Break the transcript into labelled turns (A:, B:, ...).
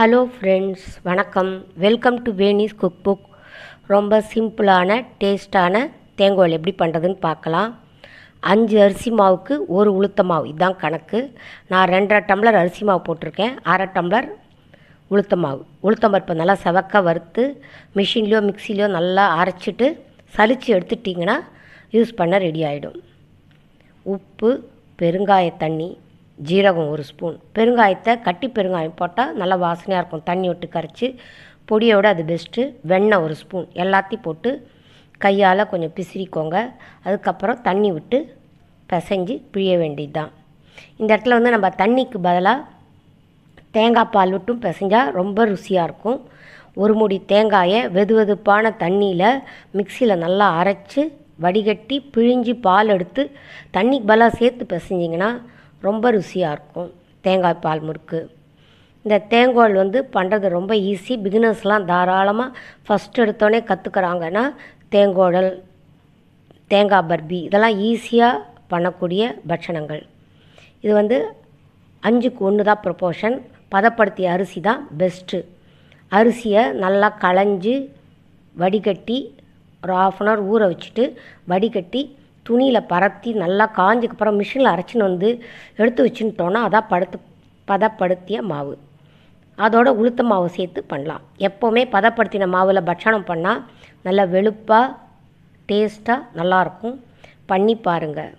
A: Hello friends வணக்கம். Welcome to Veni's cook book ரொம்ப சிம்பிளான டேஸ்டான தேங்காய் எப்படி பண்ணுறதுன்னு பார்க்கலாம். அஞ்சு அரிசி மாவுக்கு ஒரு உளுத்த மாவு. இதுதான் கணக்கு. நான் ரெண்டரை டம்ளர் அரிசி மாவு போட்டிருக்கேன். அரை டம்ளர் உளுத்த மாவு. உளுத்தம் பருப்பு நல்லா செவக்க வறுத்து மிஷின்லேயோ மிக்சிலையோ நல்லா அரைச்சிட்டு சலித்து எடுத்துட்டிங்கன்னா யூஸ் பண்ண ரெடி ஆகிடும் உப்பு பெருங்காய தண்ணி ஜீரகம் ஒரு ஸ்பூன். பெருங்காயத்தை கட்டி பெருங்காயம் போட்டால் நல்லா வாசனையாக இருக்கும். தண்ணி விட்டு கரைச்சி பொடியோட அது பெஸ்ட்டு வெண்ணெய் ஒரு ஸ்பூன். எல்லாத்தையும் போட்டு கையால் கொஞ்சம் பிசிறிக்கோங்க. அதுக்கப்புறம் தண்ணி விட்டு பிசைஞ்சு பிழிய வேண்டியது தான் இந்த இடத்துல வந்து நம்ம தண்ணிக்கு பதிலாக தேங்காய் பால் விட்டும் பிசைஞ்சால் ரொம்ப ருசியாக இருக்கும். ஒரு முடி தேங்காயை வெது வெதுப்பான தண்ணியில் மிக்சியில் நல்லா அரைச்சி வடிகட்டி பிழிஞ்சு பால் எடுத்து தண்ணிக்கு பதிலாக சேர்த்து பிசைஞ்சிங்கன்னா ரொம்ப ருசியாக இருக்கும். தேங்காய் பால் முறுக்கு. இந்த தேங்காய் வந்து பண்ணுறது ரொம்ப ஈஸி பிகினர்ஸ்லாம் தாராளமாக ஃபஸ்ட் எடுத்தோடனே கற்றுக்குறாங்கன்னா தேங்கோடல் தேங்காய் பர்பி இதெல்லாம் ஈஸியாக பண்ணக்கூடிய பட்சணங்கள். இது வந்து அஞ்சுக்கு ஒன்று தான் ப்ரொப்போர்ஷன் பதப்படுத்திய அரிசி தான் பெஸ்ட்டு அரிசியை நல்லா களைஞ்சி வடிகட்டி ஒரு ஆஃப் அன் ஹவர் ஊற வச்சுட்டு வடிகட்டி துணியில் பரத்தி நல்லா காஞ்சதுக்கப்புறம் மிஷினில் அரைச்சின்னு வந்து எடுத்து வச்சுட்டோன்னா அதான் படுத்து பதப்படுத்திய மாவு. அதோட உளுத்த மாவு சேர்த்து பண்ணலாம். எப்போவுமே பதப்படுத்தின மாவில் பட்சணம் பண்ணால் நல்லா வெளுப்பாக டேஸ்ட்டாக நல்லாயிருக்கும் பண்ணி பாருங்கள்